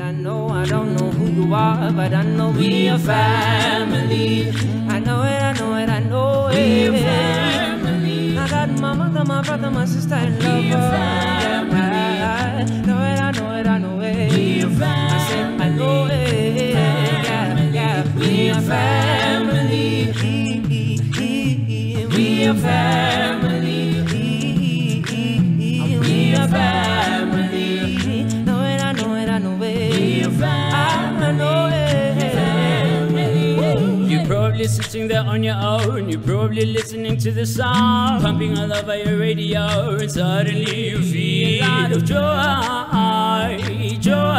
And I know I don't know who you are, but I know we are family. I know it, I know it, I know it. We are family. I got my mother, my brother, my sister, and love. We are family. I know it, I know it, I know it. We are family. I said I know it. Yeah, yeah. We are family. We are family. Probably sitting there on your own. You're probably listening to the song, pumping all over your radio, and suddenly you feel a lot of joy, joy.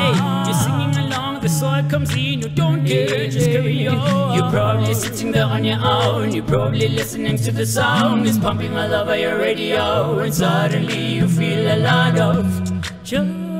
Hey, you're singing along, the soul comes in. You don't care, just carry on. You're probably sitting there on your own. You're probably listening to the song, it's pumping all over your radio, and suddenly you feel a lot of joy.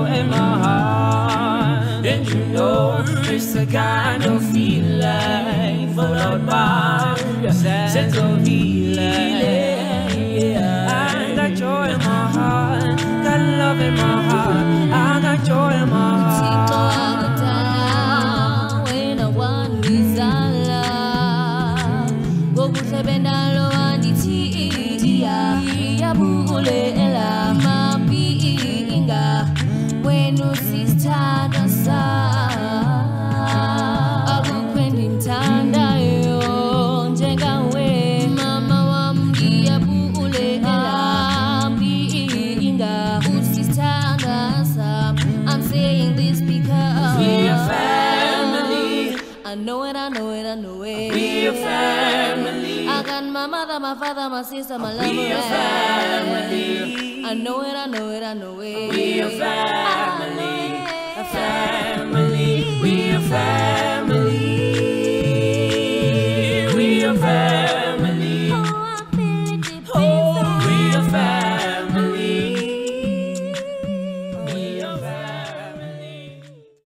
I in my heart, and you know it's the kind of feeling followed by a sense of healing. I got joy in my heart, got love in my heart. I got joy in my heart. wandizala ngobuhle bendalo wandithiya I know it, I know it, I know it. We are family. I got my mother, my father, my sister, my lover. We are family. I know it, I know it, I know it. Are family. A family. Are family.